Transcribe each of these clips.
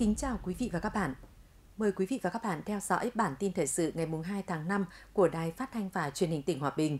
Kính chào quý vị và các bạn. Mời quý vị và các bạn theo dõi bản tin thời sự ngày 2 tháng 5 của Đài Phát thanh và Truyền hình tỉnh Hòa Bình.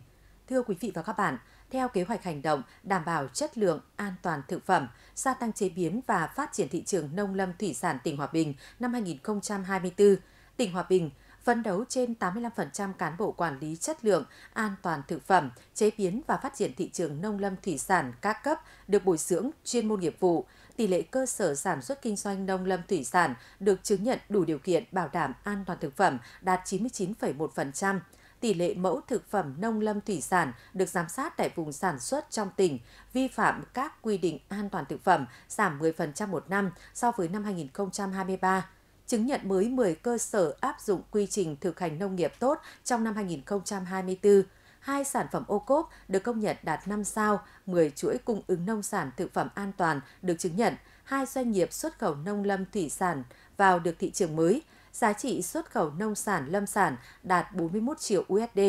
Thưa quý vị và các bạn, theo kế hoạch hành động đảm bảo chất lượng, an toàn thực phẩm, gia tăng chế biến và phát triển thị trường nông lâm thủy sản tỉnh Hòa Bình năm 2024, tỉnh Hòa Bình phấn đấu trên 85% cán bộ quản lý chất lượng, an toàn thực phẩm, chế biến và phát triển thị trường nông lâm thủy sản các cấp được bồi dưỡng chuyên môn nghiệp vụ, tỷ lệ cơ sở sản xuất kinh doanh nông lâm thủy sản được chứng nhận đủ điều kiện bảo đảm an toàn thực phẩm đạt 99,1%, tỷ lệ mẫu thực phẩm nông lâm thủy sản được giám sát tại vùng sản xuất trong tỉnh vi phạm các quy định an toàn thực phẩm giảm 10% một năm so với năm 2023 chứng nhận mới 10 cơ sở áp dụng quy trình thực hành nông nghiệp tốt trong năm 2024. Hai sản phẩm ô cốp được công nhận đạt 5 sao, 10 chuỗi cung ứng nông sản thực phẩm an toàn được chứng nhận, hai doanh nghiệp xuất khẩu nông lâm thủy sản vào được thị trường mới, giá trị xuất khẩu nông sản lâm sản đạt 41 triệu USD.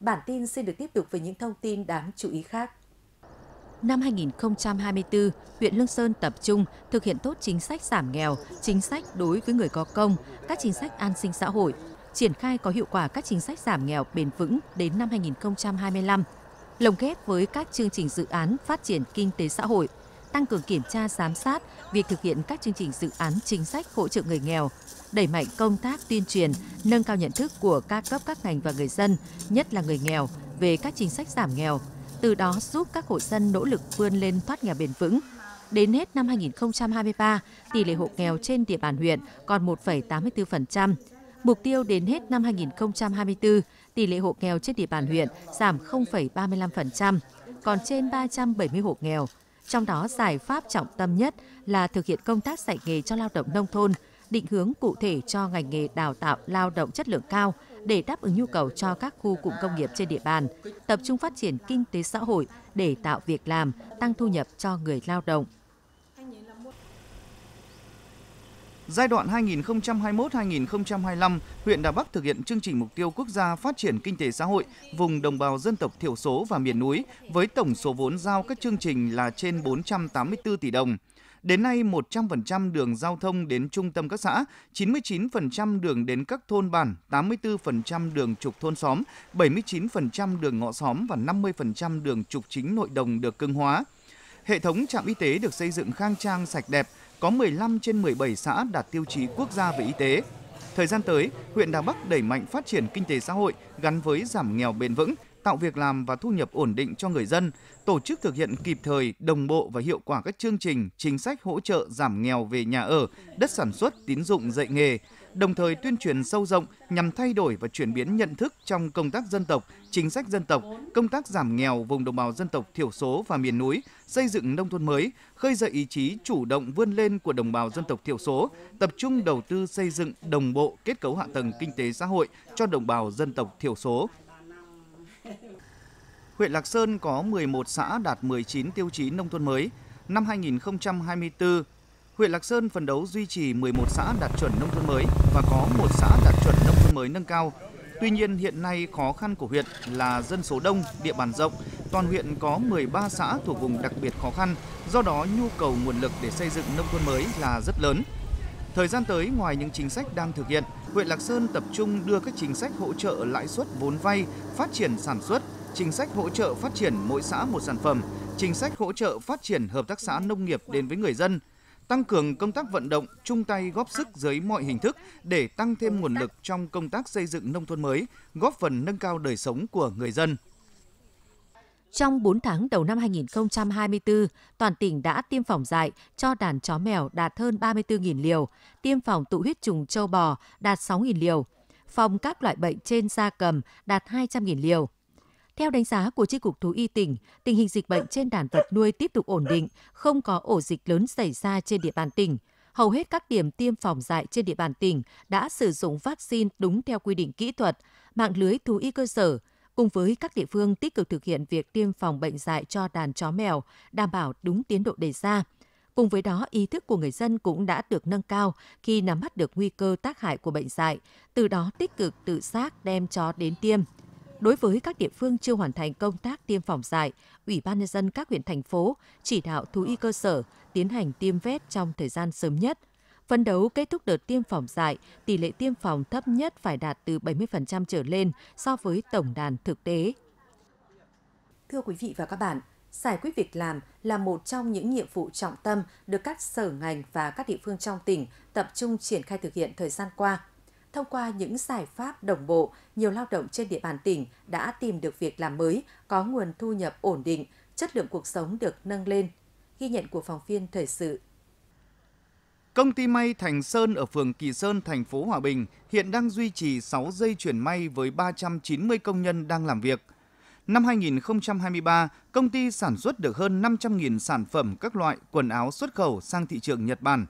Bản tin xin được tiếp tục với những thông tin đáng chú ý khác. Năm 2024, huyện Lương Sơn tập trung thực hiện tốt chính sách giảm nghèo, chính sách đối với người có công, các chính sách an sinh xã hội, triển khai có hiệu quả các chính sách giảm nghèo bền vững đến năm 2025, lồng ghép với các chương trình dự án phát triển kinh tế xã hội, tăng cường kiểm tra giám sát việc thực hiện các chương trình dự án chính sách hỗ trợ người nghèo, đẩy mạnh công tác tuyên truyền, nâng cao nhận thức của các cấp các ngành và người dân, nhất là người nghèo về các chính sách giảm nghèo, từ đó giúp các hộ dân nỗ lực vươn lên thoát nghèo bền vững. Đến hết năm 2023, tỷ lệ hộ nghèo trên địa bàn huyện còn 1,84%. Mục tiêu đến hết năm 2024, tỷ lệ hộ nghèo trên địa bàn huyện giảm 0,35%, còn trên 370 hộ nghèo. Trong đó, giải pháp trọng tâm nhất là thực hiện công tác dạy nghề cho lao động nông thôn, định hướng cụ thể cho ngành nghề đào tạo lao động chất lượng cao để đáp ứng nhu cầu cho các khu cụm công nghiệp trên địa bàn, tập trung phát triển kinh tế xã hội để tạo việc làm, tăng thu nhập cho người lao động. Giai đoạn 2021-2025, huyện Đà Bắc thực hiện chương trình mục tiêu quốc gia phát triển kinh tế xã hội vùng đồng bào dân tộc thiểu số và miền núi với tổng số vốn giao các chương trình là trên 484 tỷ đồng. Đến nay, 100% đường giao thông đến trung tâm các xã, 99% đường đến các thôn bản, 84% đường trục thôn xóm, 79% đường ngõ xóm và 50% đường trục chính nội đồng được cưng hóa. Hệ thống trạm y tế được xây dựng khang trang sạch đẹp, có 15 trên 17 xã đạt tiêu chí quốc gia về y tế. Thời gian tới, huyện Đà Bắc đẩy mạnh phát triển kinh tế xã hội gắn với giảm nghèo bền vững, tạo việc làm và thu nhập ổn định cho người dân, tổ chức thực hiện kịp thời, đồng bộ và hiệu quả các chương trình, chính sách hỗ trợ giảm nghèo về nhà ở, đất sản xuất, tín dụng dạy nghề, đồng thời tuyên truyền sâu rộng nhằm thay đổi và chuyển biến nhận thức trong công tác dân tộc, chính sách dân tộc, công tác giảm nghèo vùng đồng bào dân tộc thiểu số và miền núi, xây dựng nông thôn mới, khơi dậy ý chí chủ động vươn lên của đồng bào dân tộc thiểu số, tập trung đầu tư xây dựng đồng bộ kết cấu hạ tầng kinh tế xã hội cho đồng bào dân tộc thiểu số. Huyện Lạc Sơn có 11 xã đạt 19 tiêu chí nông thôn mới. Năm 2024, huyện Lạc Sơn phấn đấu duy trì 11 xã đạt chuẩn nông thôn mới và có một xã đạt chuẩn nông thôn mới nâng cao. Tuy nhiên hiện nay khó khăn của huyện là dân số đông, địa bàn rộng, toàn huyện có 13 xã thuộc vùng đặc biệt khó khăn, do đó nhu cầu nguồn lực để xây dựng nông thôn mới là rất lớn. Thời gian tới, ngoài những chính sách đang thực hiện, huyện Lạc Sơn tập trung đưa các chính sách hỗ trợ lãi suất vốn vay, phát triển sản xuất, chính sách hỗ trợ phát triển mỗi xã một sản phẩm, chính sách hỗ trợ phát triển hợp tác xã nông nghiệp đến với người dân, tăng cường công tác vận động, chung tay góp sức dưới mọi hình thức để tăng thêm nguồn lực trong công tác xây dựng nông thôn mới, góp phần nâng cao đời sống của người dân. Trong 4 tháng đầu năm 2024, toàn tỉnh đã tiêm phòng dại cho đàn chó mèo đạt hơn 34.000 liều, tiêm phòng tụ huyết trùng châu bò đạt 6.000 liều, phòng các loại bệnh trên da cầm đạt 200.000 liều. Theo đánh giá của Chi cục Thú y tỉnh, tình hình dịch bệnh trên đàn vật nuôi tiếp tục ổn định, không có ổ dịch lớn xảy ra trên địa bàn tỉnh. Hầu hết các điểm tiêm phòng dại trên địa bàn tỉnh đã sử dụng vaccine đúng theo quy định kỹ thuật, mạng lưới thú y cơ sở, cùng với các địa phương tích cực thực hiện việc tiêm phòng bệnh dại cho đàn chó mèo, đảm bảo đúng tiến độ đề ra. Cùng với đó, ý thức của người dân cũng đã được nâng cao khi nắm bắt được nguy cơ tác hại của bệnh dại, từ đó tích cực tự xác đem chó đến tiêm. Đối với các địa phương chưa hoàn thành công tác tiêm phòng dại, Ủy ban nhân dân các huyện thành phố chỉ đạo thú y cơ sở tiến hành tiêm vét trong thời gian sớm nhất. Phấn đấu kết thúc đợt tiêm phòng dại, tỷ lệ tiêm phòng thấp nhất phải đạt từ 70% trở lên so với tổng đàn thực tế. Thưa quý vị và các bạn, giải quyết việc làm là một trong những nhiệm vụ trọng tâm được các sở ngành và các địa phương trong tỉnh tập trung triển khai thực hiện thời gian qua. Thông qua những giải pháp đồng bộ, nhiều lao động trên địa bàn tỉnh đã tìm được việc làm mới, có nguồn thu nhập ổn định, chất lượng cuộc sống được nâng lên. Ghi nhận của phóng viên thời sự Công ty may Thành Sơn ở phường Kỳ Sơn, thành phố Hòa Bình hiện đang duy trì 6 dây chuyển may với 390 công nhân đang làm việc. Năm 2023, công ty sản xuất được hơn 500.000 sản phẩm các loại quần áo xuất khẩu sang thị trường Nhật Bản.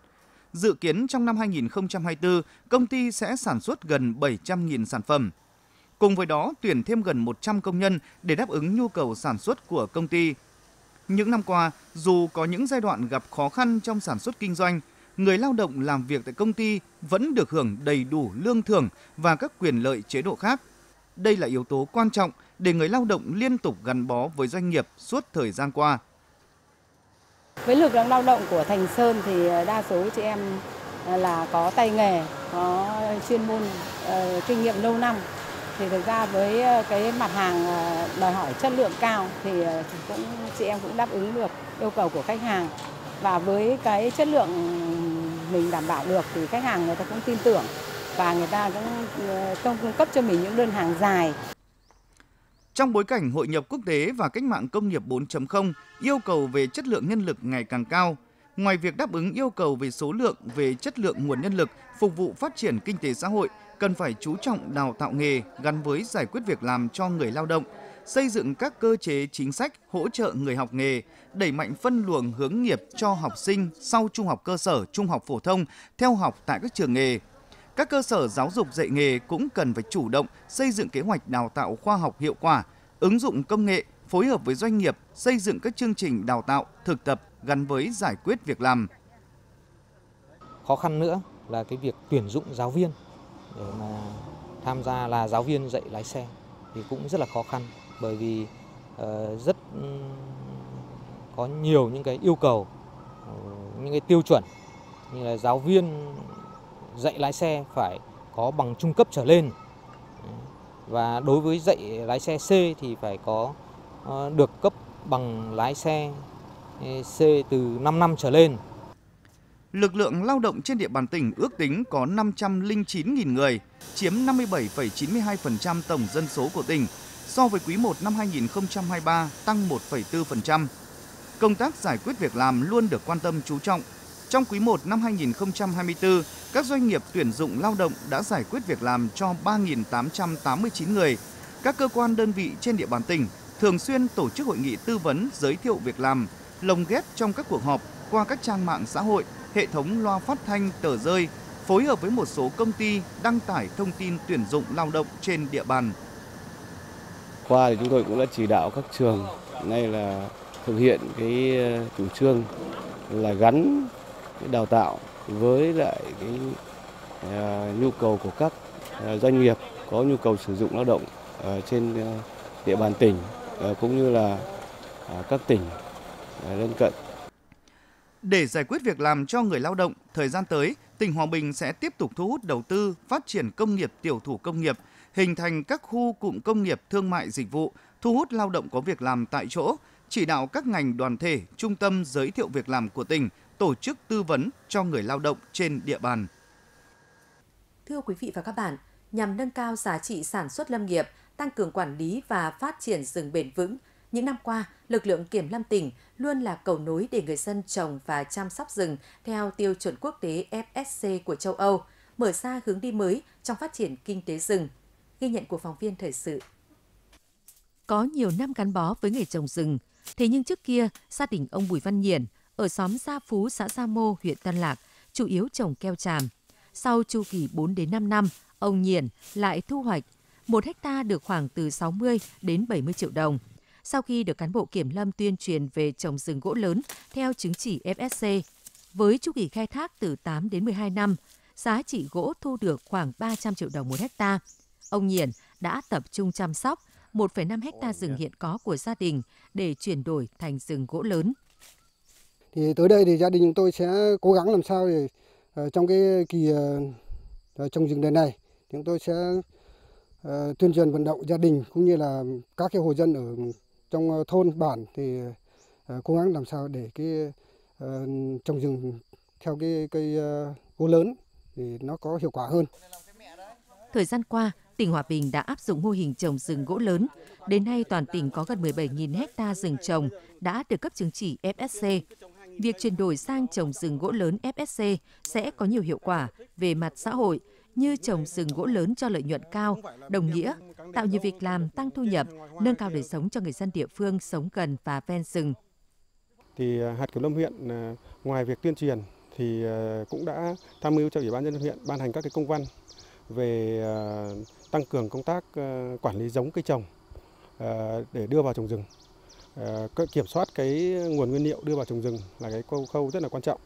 Dự kiến trong năm 2024, công ty sẽ sản xuất gần 700.000 sản phẩm. Cùng với đó, tuyển thêm gần 100 công nhân để đáp ứng nhu cầu sản xuất của công ty. Những năm qua, dù có những giai đoạn gặp khó khăn trong sản xuất kinh doanh, người lao động làm việc tại công ty vẫn được hưởng đầy đủ lương thưởng và các quyền lợi chế độ khác. Đây là yếu tố quan trọng để người lao động liên tục gắn bó với doanh nghiệp suốt thời gian qua. Với lực lượng lao động của Thành Sơn thì ờ, đa số chị em ờ, là có tay nghề, có chuyên môn, ờ, kinh nghiệm lâu năm. Thì thực ra với cái mặt hàng đòi hỏi chất lượng cao thì cũng chị em cũng đáp ứng được yêu cầu của khách hàng. Và với cái chất lượng mình đảm bảo được thì khách hàng người ta cũng tin tưởng và người ta cũng cung cấp cho mình những đơn hàng dài. Trong bối cảnh hội nhập quốc tế và cách mạng công nghiệp 4.0, yêu cầu về chất lượng nhân lực ngày càng cao, ngoài việc đáp ứng yêu cầu về số lượng, về chất lượng nguồn nhân lực phục vụ phát triển kinh tế xã hội, cần phải chú trọng đào tạo nghề gắn với giải quyết việc làm cho người lao động, xây dựng các cơ chế chính sách hỗ trợ người học nghề, đẩy mạnh phân luồng hướng nghiệp cho học sinh sau trung học cơ sở, trung học phổ thông theo học tại các trường nghề. Các cơ sở giáo dục dạy nghề cũng cần phải chủ động xây dựng kế hoạch đào tạo khoa học hiệu quả, ứng dụng công nghệ, phối hợp với doanh nghiệp xây dựng các chương trình đào tạo, thực tập gắn với giải quyết việc làm. Khó khăn nữa là cái việc tuyển dụng giáo viên để mà tham gia là giáo viên dạy lái xe thì cũng rất là khó khăn bởi vì uh, rất ừ, có nhiều những cái yêu cầu ờ, những cái tiêu chuẩn như là giáo viên dạy lái xe phải có bằng trung cấp trở lên và đối với dạy lái xe C thì phải có ờ, được cấp bằng lái xe ờ, C từ 5 năm trở lên. Lực lượng lao động trên địa bàn tỉnh ước tính có 509.000 người, chiếm 57,92% tổng dân số của tỉnh, so với quý 1 năm 2023 tăng 1,4%. Công tác giải quyết việc làm luôn được quan tâm chú trọng. Trong quý 1 năm 2024, các doanh nghiệp tuyển dụng lao động đã giải quyết việc làm cho 3.889 người. Các cơ quan đơn vị trên địa bàn tỉnh thường xuyên tổ chức hội nghị tư vấn giới thiệu việc làm, lồng ghép trong các cuộc họp qua các trang mạng xã hội, hệ thống loa phát thanh, tờ rơi, phối hợp với một số công ty đăng tải thông tin tuyển dụng lao động trên địa bàn qua thì chúng tôi cũng đã chỉ đạo các trường nay là thực hiện cái ờ, chủ trương là gắn đào tạo với lại cái uh, nhu cầu của các uh, doanh nghiệp có nhu cầu sử dụng lao động uh, trên uh, địa bàn tỉnh uh, cũng như là uh, các tỉnh uh, lân cận. Để giải quyết việc làm cho người lao động, thời gian tới, tỉnh Hòa Bình sẽ tiếp tục thu hút đầu tư, phát triển công nghiệp tiểu thủ công nghiệp, hình thành các khu cụm công nghiệp thương mại dịch vụ, thu hút lao động có việc làm tại chỗ, chỉ đạo các ngành đoàn thể, trung tâm giới thiệu việc làm của tỉnh tổ chức tư vấn cho người lao động trên địa bàn. Thưa quý vị và các bạn, nhằm nâng cao giá trị sản xuất lâm nghiệp, tăng cường quản lý và phát triển rừng bền vững, những năm qua, lực lượng kiểm lâm tỉnh luôn là cầu nối để người dân trồng và chăm sóc rừng theo tiêu chuẩn quốc tế FSC của châu Âu, mở ra hướng đi mới trong phát triển kinh tế rừng, Ghi nhận của phóng viên thời sự. Có nhiều năm gắn bó với nghề trồng rừng, thế nhưng trước kia, gia đình ông Bùi Văn Nhiển ở xóm Gia Phú, xã Gia Mô, huyện Tân Lạc, chủ yếu trồng keo tràm. Sau chu kỳ 4 đến 5 năm, ông Nhiển lại thu hoạch một hecta được khoảng từ 60 đến 70 triệu đồng. Sau khi được cán bộ kiểm lâm tuyên truyền về trồng rừng gỗ lớn theo chứng chỉ FSC, với chu kỳ khai thác từ 8 đến 12 năm, giá trị gỗ thu được khoảng 300 triệu đồng một hecta. Ông Nhiền đã tập trung chăm sóc 1,5 hecta rừng hiện có của gia đình để chuyển đổi thành rừng gỗ lớn. Thì tới đây thì gia đình chúng tôi sẽ cố gắng làm sao để ờ, trong cái kỳ ờ, ờ, trồng rừng đền này chúng tôi sẽ tuyên truyền vận động gia đình cũng như là các cái hộ dân ở trong thôn bản thì cố gắng làm sao để cái trồng rừng theo cái cây gỗ lớn thì nó có hiệu quả hơn. Thời gian qua, tỉnh Hòa Bình đã áp dụng mô hình trồng rừng gỗ lớn. Đến nay, toàn tỉnh có gần 17.000 hecta rừng trồng đã được cấp chứng chỉ FSC. Việc chuyển đổi sang trồng rừng gỗ lớn FSC sẽ có nhiều hiệu quả về mặt xã hội, như trồng rừng gỗ lớn cho lợi nhuận cao, đồng nghĩa, tạo nhiều việc làm, tăng thu nhập, nâng cao đời sống cho người dân địa phương sống gần và ven rừng. Thì à, hạt kiểm lâm huyện à, ngoài việc tuyên truyền thì à, cũng đã tham mưu cho ủy ban nhân dân huyện ban hành các cái công văn về tăng cường công tác quản lý giống cây trồng để đưa vào trồng rừng. Ờ, kiểm soát cái nguồn nguyên liệu đưa vào trồng rừng là cái câu khâu rất là quan trọng.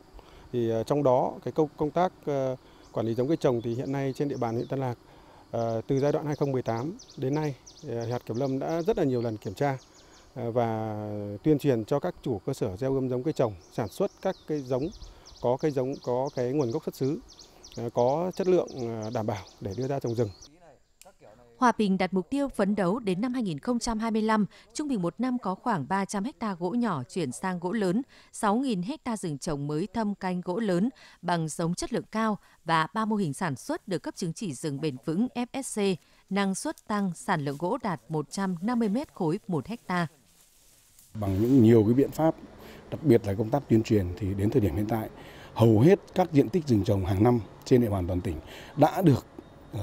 Thì ờ, trong đó, cái công công tác ờ, quản lý giống cây trồng thì hiện nay trên địa bàn huyện Tân Lạc từ giai đoạn 2018 đến nay hạt kiểm lâm đã rất là nhiều lần kiểm tra và tuyên truyền cho các chủ cơ sở gieo ươm giống cây trồng sản xuất các cây giống, có cây giống, có cái nguồn gốc xuất xứ có chất lượng đảm bảo để đưa ra trồng rừng. Hòa Bình đặt mục tiêu phấn đấu đến năm 2025, trung bình một năm có khoảng 300 ha gỗ nhỏ chuyển sang gỗ lớn, 6.000 ha rừng trồng mới thâm canh gỗ lớn bằng giống chất lượng cao và ba mô hình sản xuất được cấp chứng chỉ rừng bền vững FSC, năng suất tăng, sản lượng gỗ đạt 150 mét khối một ha. Bằng những nhiều cái biện pháp, đặc biệt là công tác tuyên truyền thì đến thời điểm hiện tại, hầu hết các diện tích rừng trồng hàng năm trên địa bàn toàn tỉnh đã được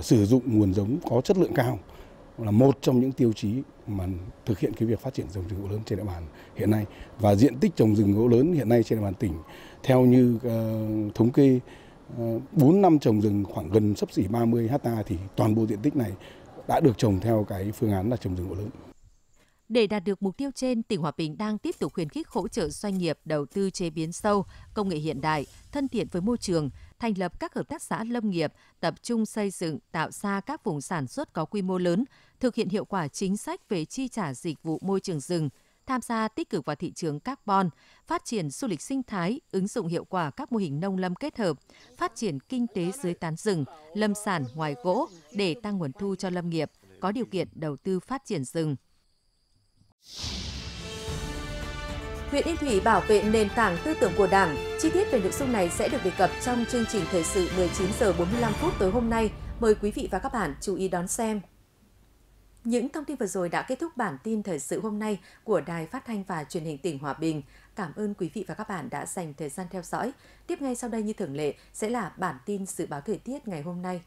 sử dụng nguồn giống có chất lượng cao là một trong những tiêu chí mà thực hiện cái việc phát triển trồng rừng gỗ lớn trên địa bàn hiện nay và diện tích trồng rừng gỗ lớn hiện nay trên địa bàn tỉnh theo như uh, thống kê ờ, uh, 4 năm trồng rừng khoảng gần sấp xỉ 30 hecta thì toàn bộ diện tích này đã được trồng theo cái phương án là trồng rừng gỗ lớn. Để đạt được mục tiêu trên, tỉnh Hòa Bình đang tiếp tục khuyến khích hỗ trợ doanh nghiệp đầu tư chế biến sâu, công nghệ hiện đại, thân thiện với môi trường, thành lập các hợp tác xã lâm nghiệp, tập trung xây dựng, tạo ra các vùng sản xuất có quy mô lớn, thực hiện hiệu quả chính sách về chi trả dịch vụ môi trường rừng, tham gia tích cực vào thị trường carbon, phát triển du lịch sinh thái, ứng dụng hiệu quả các mô hình nông lâm kết hợp, phát triển kinh tế dưới tán rừng, lâm sản ngoài gỗ để tăng nguồn thu cho lâm nghiệp, có điều kiện đầu tư phát triển rừng huyện Yên Thủy bảo vệ nền tảng tư tưởng của Đảng. Chi tiết về nội dung này sẽ được đề cập trong chương trình thời sự 19 giờ 45 phút tối hôm nay. Mời quý vị và các bạn chú ý đón xem. Những thông tin vừa rồi đã kết thúc bản tin thời sự hôm nay của Đài Phát thanh và Truyền hình tỉnh Hòa Bình. Cảm ơn quý vị và các bạn đã dành thời gian theo dõi. Tiếp ngay sau đây như thường lệ sẽ là bản tin dự báo thời tiết ngày hôm nay.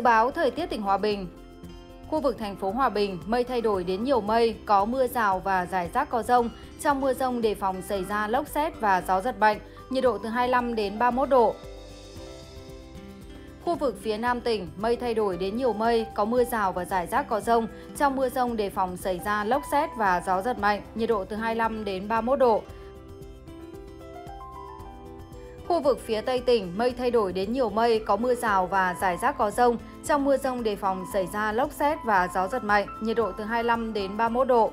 Dự báo thời tiết tỉnh Hòa Bình Khu vực thành phố Hòa Bình, mây thay đổi đến nhiều mây, có mưa rào và rải rác có rông. Trong mưa rông đề phòng xảy ra lốc xét và gió giật mạnh, nhiệt độ từ 25 đến 31 độ. Khu vực phía Nam tỉnh, mây thay đổi đến nhiều mây, có mưa rào và rải rác có rông. Trong mưa rông đề phòng xảy ra lốc xét và gió giật mạnh, nhiệt độ từ 25 đến 31 độ. Khu vực phía Tây tỉnh, mây thay đổi đến nhiều mây, có mưa rào và rải rác có rông. Trong mưa rông đề phòng xảy ra lốc xét và gió giật mạnh, nhiệt độ từ 25 đến 31 độ.